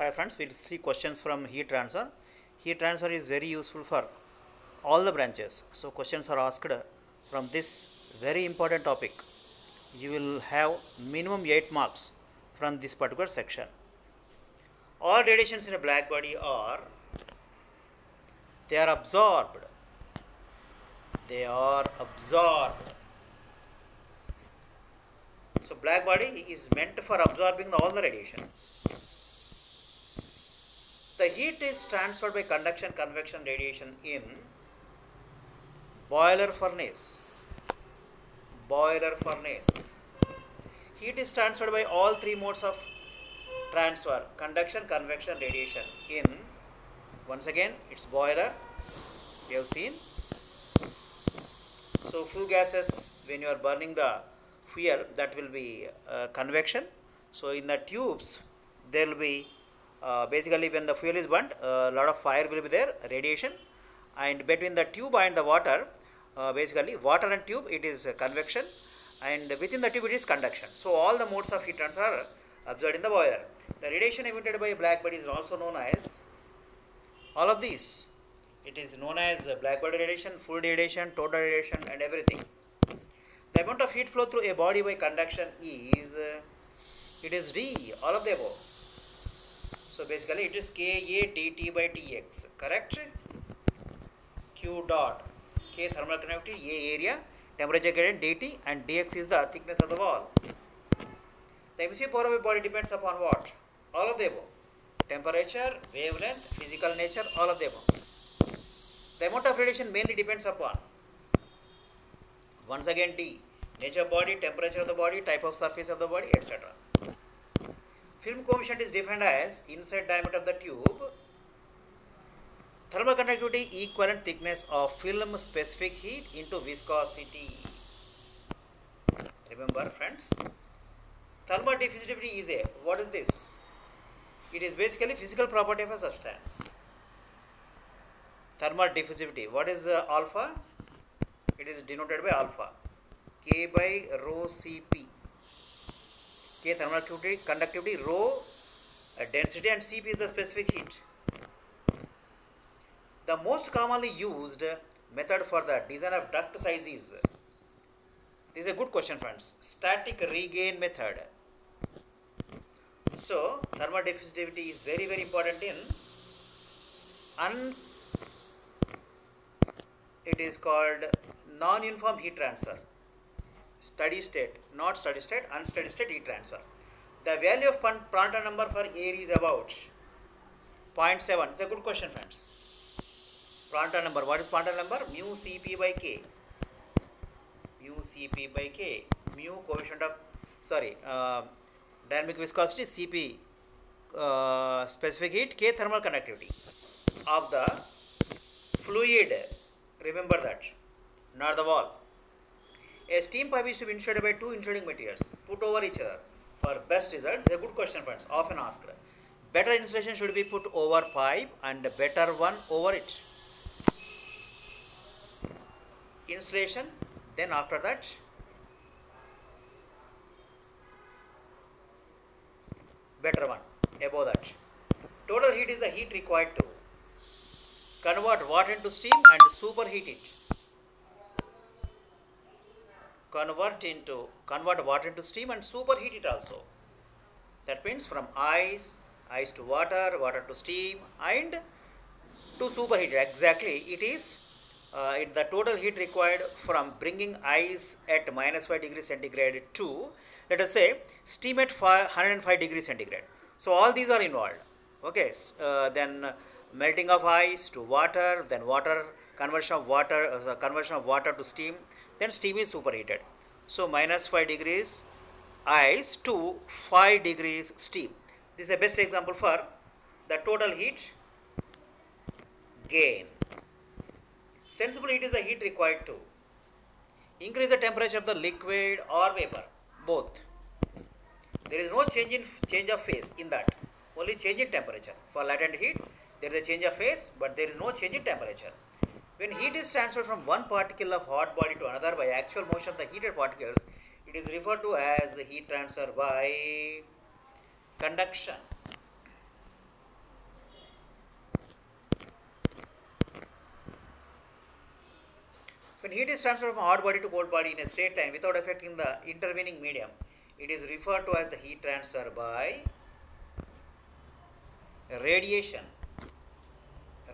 Hi friends, we will see questions from heat transfer. Heat transfer is very useful for all the branches. So questions are asked from this very important topic. You will have minimum 8 marks from this particular section. All radiations in a black body are they are absorbed. They are absorbed. So black body is meant for absorbing all the radiation. The heat is transferred by conduction, convection, radiation in boiler furnace. Boiler furnace. Heat is transferred by all three modes of transfer conduction, convection, radiation in once again it's boiler. We have seen. So flue gases when you are burning the fuel that will be uh, convection. So in the tubes there will be uh, basically when the fuel is burnt a lot of fire will be there radiation. And between the tube and the water uh, basically water and tube it is convection. And within the tube it is conduction. So all the modes of heat transfer are observed in the boiler. The radiation emitted by black body is also known as all of these. It is known as black body radiation full radiation total radiation and everything. The amount of heat flow through a body by conduction is it is d all of the above so basically it is Ka dt by Tx, correct? Q dot, K thermal conductivity, A area, temperature gradient dt and dx is the thickness of the wall. The emissive power of a body depends upon what? All of the above. Temperature, wavelength, physical nature, all of the above. The amount of radiation mainly depends upon once again D, nature of body, temperature of the body, type of surface of the body, etc. Film coefficient is defined as inside diameter of the tube, thermal conductivity equivalent thickness of film specific heat into viscosity. Remember friends, thermal diffusivity is a, what is this? It is basically physical property of a substance. Thermal diffusivity, what is uh, alpha? It is denoted by alpha, K by rho Cp. K thermal conductivity, rho uh, density and Cp is the specific heat. The most commonly used method for the design of duct size is this is a good question friends static regain method. So thermal diffusivity is very very important in un it is called non-uniform heat transfer steady state, not steady state, unsteady state heat transfer. The value of Prandtl number for air is about 0.7. It's a good question, friends. Prandtl number. What is Prandtl number? Mu Cp by K. Mu Cp by K. Mu coefficient of, sorry, uh, dynamic viscosity, Cp uh, specific heat, K thermal conductivity of the fluid. Remember that, not the wall. A steam pipe is to be insulated by two insulating materials put over each other for best results. A good question, friends, often asked. Better insulation should be put over pipe and better one over it. Insulation, then after that, better one above that. Total heat is the heat required to convert water into steam and superheat it convert into convert water into steam and superheat it also. That means from ice ice to water water to steam and to superheat. Exactly it is uh, it, the total heat required from bringing ice at minus 5 degrees centigrade to let us say steam at 105 degrees centigrade. So all these are involved. Okay uh, then melting of ice to water then water conversion of water uh, conversion of water to steam then steam is superheated. So minus 5 degrees ice to 5 degrees steam. This is the best example for the total heat gain. Sensible heat is the heat required to increase the temperature of the liquid or vapor, both. There is no change in change of phase in that, only change in temperature. For latent heat, there is a change of phase, but there is no change in temperature. When heat is transferred from one particle of hot body to another by actual motion of the heated particles, it is referred to as the heat transfer by conduction. When heat is transferred from hot body to cold body in a straight line without affecting the intervening medium, it is referred to as the heat transfer by radiation.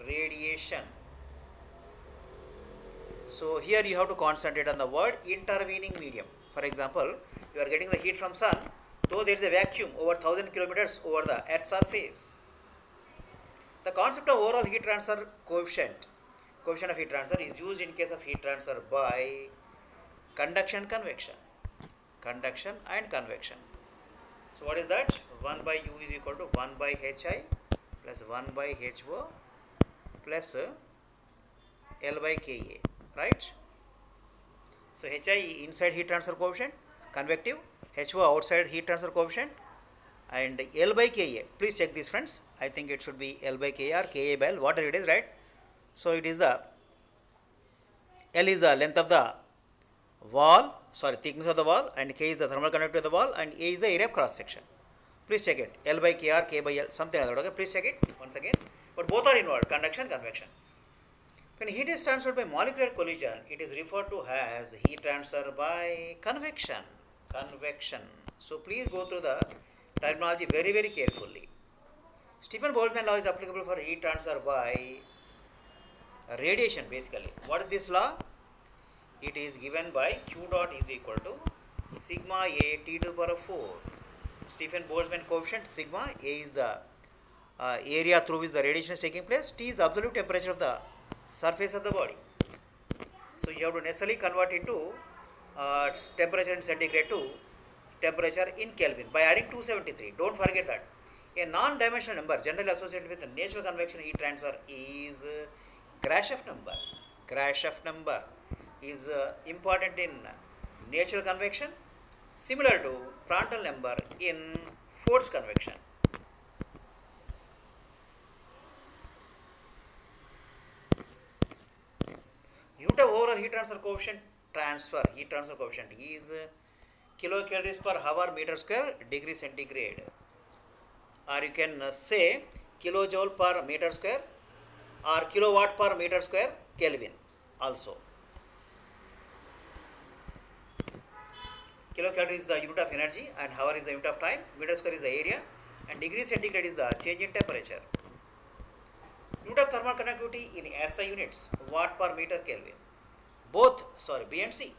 Radiation. So here you have to concentrate on the word intervening medium. For example, you are getting the heat from sun, though there is a vacuum over 1000 kilometers over the earth's surface. The concept of overall heat transfer coefficient, coefficient of heat transfer is used in case of heat transfer by conduction convection. Conduction and convection. So what is that? 1 by U is equal to 1 by HI plus 1 by HO plus L by KA, right? So HI inside heat transfer coefficient, convective, HO outside heat transfer coefficient and L by KA. Please check this friends. I think it should be L by KA or KA by L, whatever it is, right? So it is the L is the length of the wall, sorry, thickness of the wall and K is the thermal conductivity of the wall and A is the area of cross section. Please check it. L by K or K by L, something like that. Okay, please check it once again. But both are involved, conduction, convection. When heat is transferred by molecular collision, it is referred to as heat transfer by convection. Convection. So please go through the terminology very very carefully. Stefan Boltzmann law is applicable for heat transfer by radiation basically. What is this law? It is given by Q dot is equal to sigma A T to the power of 4. Stefan Boltzmann coefficient sigma A is the uh, area through which the radiation is taking place. T is the absolute temperature of the surface of the body. So you have to necessarily convert into uh, temperature in centigrade to temperature in Kelvin by adding 273. Don't forget that. A non-dimensional number generally associated with the natural convection heat transfer is uh, Grashof number. Grashof number is uh, important in natural convection similar to Prandtl number in forced convection. Unit of overall heat transfer coefficient transfer heat transfer coefficient is uh, kilocalories per hour meter square degree centigrade or you can uh, say kilojoule per meter square or kilowatt per meter square Kelvin also. Kilocalorie is the unit of energy and hour is the unit of time, meter square is the area and degree centigrade is the change in temperature. Unit of thermal conductivity in SI units, watt per meter Kelvin. Both, sorry, B and C.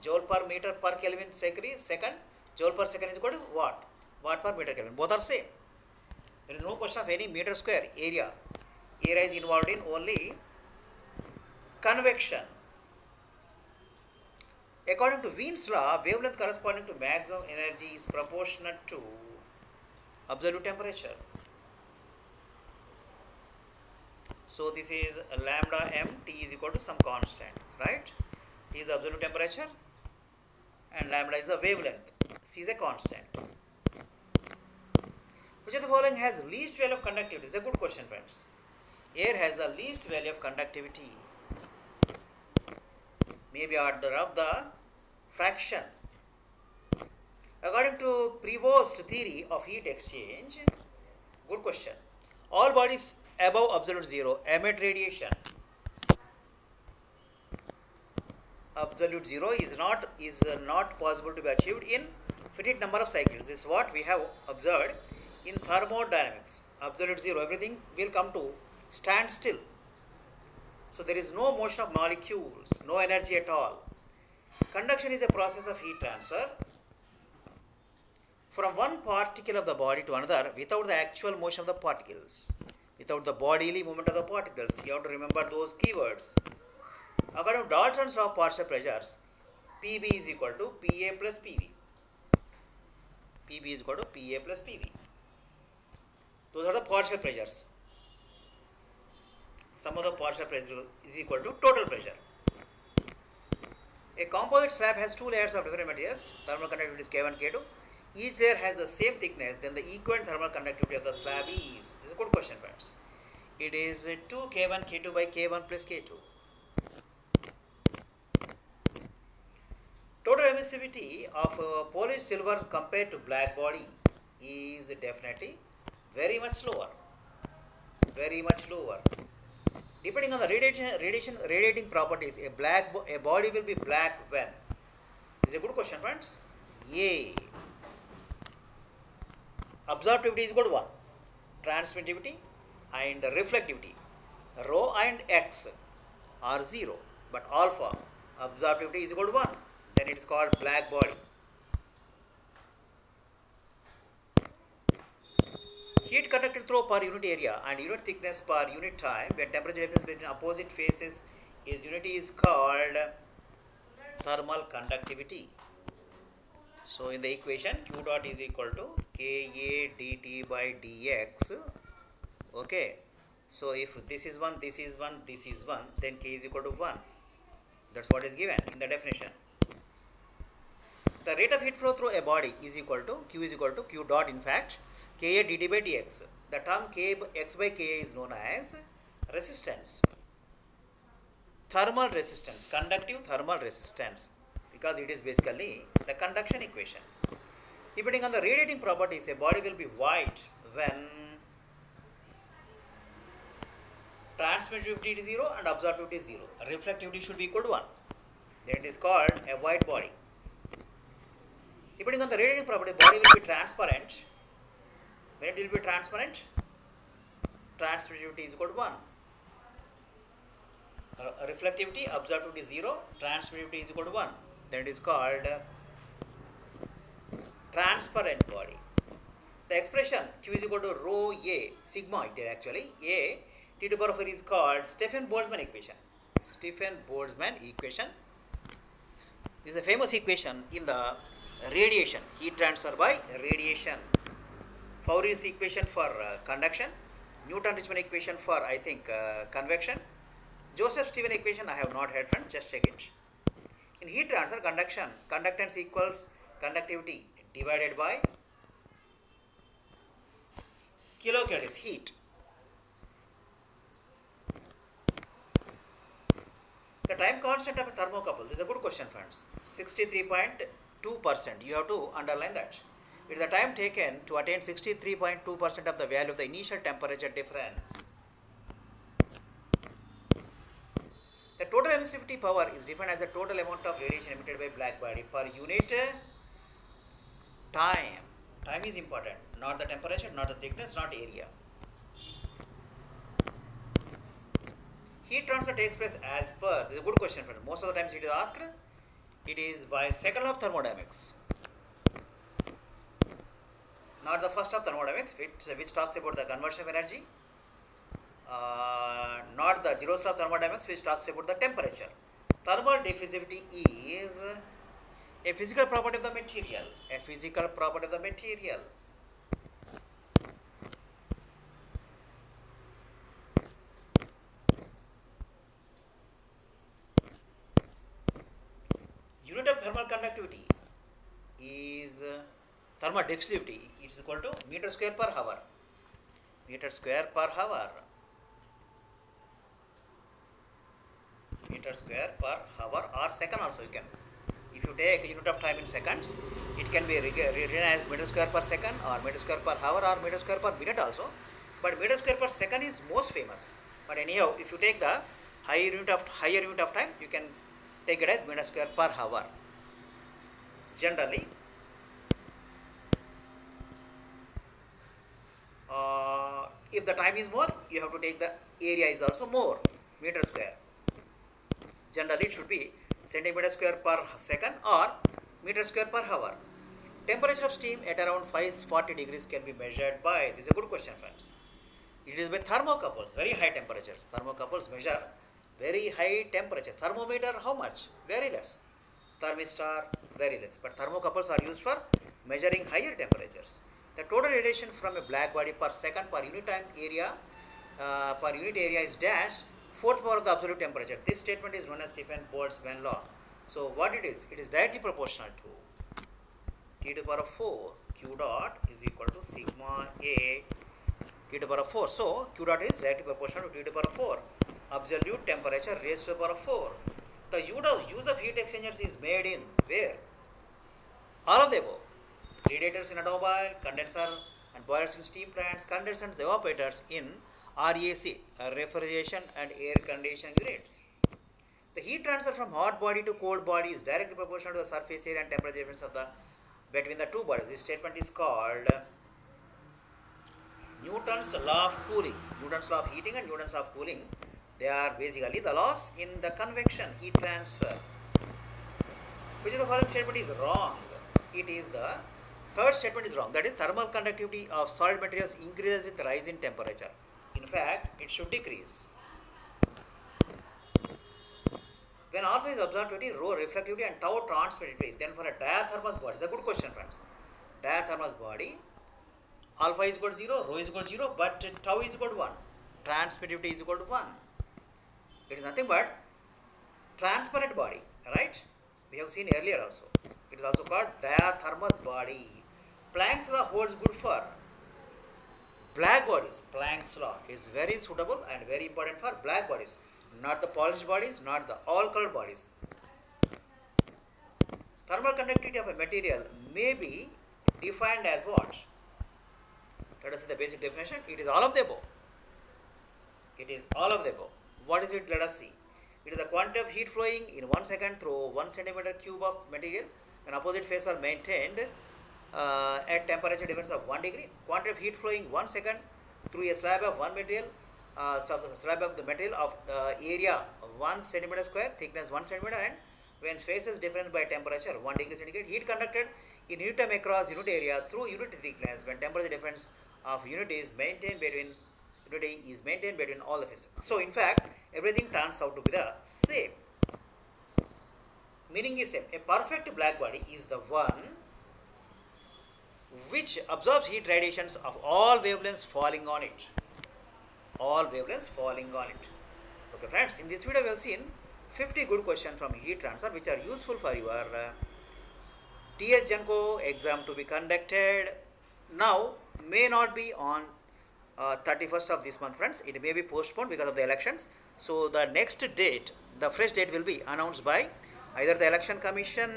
Joule per meter per Kelvin second, joule per second is equal to watt, watt per meter Kelvin. Both are same. There is no question of any meter square area. Area is involved in only convection. According to Wien's law, wavelength corresponding to maximum energy is proportionate to absolute temperature. So this is lambda m t is equal to some constant, right? T is absolute temperature and lambda is the wavelength. C is a constant. Which of the following has least value of conductivity? It's a good question, friends. Air has the least value of conductivity. Maybe order of the fraction. According to Prevost theory of heat exchange, good question. All bodies above absolute zero emit radiation. Absolute zero is not is not possible to be achieved in finite number of cycles. This is what we have observed in thermodynamics. Absolute zero, everything will come to stand still. So there is no motion of molecules, no energy at all. Conduction is a process of heat transfer from one particle of the body to another without the actual motion of the particles, without the bodily movement of the particles. You have to remember those keywords. According to Dalton's law of partial pressures, PB is equal to PA plus PV. PB is equal to PA plus PV. Those are the partial pressures. Sum of the partial pressure is equal to total pressure. A composite slab has two layers of different materials. Thermal conductivity is K1, K2. Each layer has the same thickness, then the equivalent thermal conductivity of the slab is. This is a good question, friends. It is 2 K1, K2 by K1 plus K2. Total emissivity of uh, polished silver compared to black body is definitely very much lower. Very much lower. Depending on the radiation, radiation, radiating properties, a black bo- a body will be black when. This is a good question, friends. A. Absorptivity is equal to 1. Transmittivity and reflectivity. Rho and X are 0. But alpha, absorptivity is equal to 1. Then it is called black body. Heat conducted through per unit area and unit thickness per unit time where temperature difference between opposite phases is unity is called thermal conductivity. So in the equation Q dot is equal to Ka dt by dx. Okay. So if this is 1, this is 1, this is 1, then K is equal to 1. That's what is given in the definition. The rate of heat flow through a body is equal to Q is equal to Q dot in fact Ka dt by dx. The term k x by Ka is known as resistance. Thermal resistance, conductive thermal resistance because it is basically the conduction equation. Depending on the radiating properties, a body will be white when transmittivity is 0 and absorptivity is 0. Reflectivity should be equal to 1. Then it is called a white body. Depending on the radiating property, body will be transparent. When it will be transparent, transmittivity is equal to 1. Uh, reflectivity, absorptivity is 0, transmittivity is equal to 1. Then it is called transparent body. The expression Q is equal to rho A, sigma it is actually, A, T to power of 4 is called Stefan Boltzmann equation. Stefan Boltzmann equation. This is a famous equation in the radiation, heat transfer by radiation. Fourier's equation for uh, conduction, Newton-Richman equation for I think uh, convection, Joseph-Stephen equation I have not heard friends, just check it. In heat transfer, conduction, conductance equals conductivity divided by kilocalories, heat. The time constant of a thermocouple, this is a good question friends, 63.2%, you have to underline that. It is the time taken to attain 63.2% of the value of the initial temperature difference. The total emissivity power is defined as the total amount of radiation emitted by black body per unit time. Time is important, not the temperature, not the thickness, not area. Heat transfer takes place as per, this is a good question friend. Most of the times it is asked, it is by second of thermodynamics. Not the first of thermodynamics, which, which talks about the conversion of energy. Uh, not the zero law of thermodynamics, which talks about the temperature. Thermal diffusivity is a physical property of the material. A physical property of the material. Unit of thermal conductivity is uh, thermal diffusivity. It is equal to meter square per hour. Meter square per hour. Meter square per hour or second also you can. You take unit of time in seconds, it can be written as meter square per second or meter square per hour or meter square per minute also. But meter square per second is most famous. But anyhow, if you take the higher unit of higher unit of time, you can take it as meter square per hour. Generally, uh, if the time is more, you have to take the area is also more meter square. Generally, it should be centimetre square per second और metre square per hour temperature of steam at around five forty degrees can be measured by this good question friends it is by thermocouples very high temperatures thermocouples measure very high temperature thermometer how much very less thermistor very less but thermocouples are use for measuring higher temperatures the total radiation from a black body per second per unit time area per unit area is dash fourth power of the absolute temperature. This statement is known as Stefan Boltzmann law. So what it is? It is directly proportional to t to the power of 4 q dot is equal to sigma a t to the power of 4. So q dot is directly proportional to t to the power of 4. Absolute temperature raised to the power of 4. The use of heat exchangers is made in where? All of the above. Radiators in automobile, condenser and boilers in steam plants, condensers evaporators in RAC, uh, refrigeration and air conditioning units. The heat transfer from hot body to cold body is directly proportional to the surface area and temperature difference of the between the two bodies. This statement is called Newton's law of cooling. Newton's law of heating and Newton's law of cooling. They are basically the laws in the convection heat transfer. Which of the following statement is wrong? It is the third statement is wrong. That is thermal conductivity of solid materials increases with rise in temperature. In fact, it should decrease. When alpha is absorptivity, rho reflectivity and tau transmittivity, then for a diathermous body, it's a good question friends. Diathermous body, alpha is equal to 0, rho is equal to 0, but tau is equal to 1. Transmittivity is equal to 1. It is nothing but transparent body, right? We have seen earlier also. It is also called diathermous body. Planck's law holds good for black bodies. Planck's law is very suitable and very important for black bodies not the polished bodies, not the all colored bodies. Thermal conductivity of a material may be defined as what? Let us see the basic definition. It is all of the above. It is all of the above. What is it? Let us see. It is the quantity of heat flowing in one second through one centimeter cube of material and opposite phase are maintained uh, at temperature difference of 1 degree. Quantity of heat flowing one second through a slab of one material uh, slab of the material of uh, area 1 centimeter square, thickness 1 centimeter and when phases different by temperature 1 degree centigrade, heat conducted in unit time across unit area through unit thickness when temperature difference of unit is maintained between unit is maintained between all the phases. So in fact, everything turns out to be the same. Meaning is same. A perfect black body is the one which absorbs heat radiations of all wavelengths falling on it all wavelengths falling on it. Okay friends, in this video we have seen 50 good questions from heat transfer which are useful for your uh, TS Genco exam to be conducted now may not be on uh, 31st of this month friends. It may be postponed because of the elections. So the next date, the fresh date will be announced by either the election commission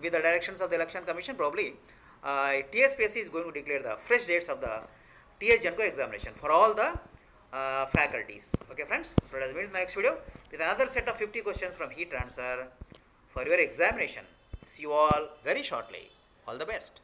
with the directions of the election commission probably uh, TSPSC is going to declare the fresh dates of the TS Genco examination for all the uh, faculties. Okay friends, so let us meet in the next video with another set of 50 questions from heat transfer for your examination. See you all very shortly. All the best.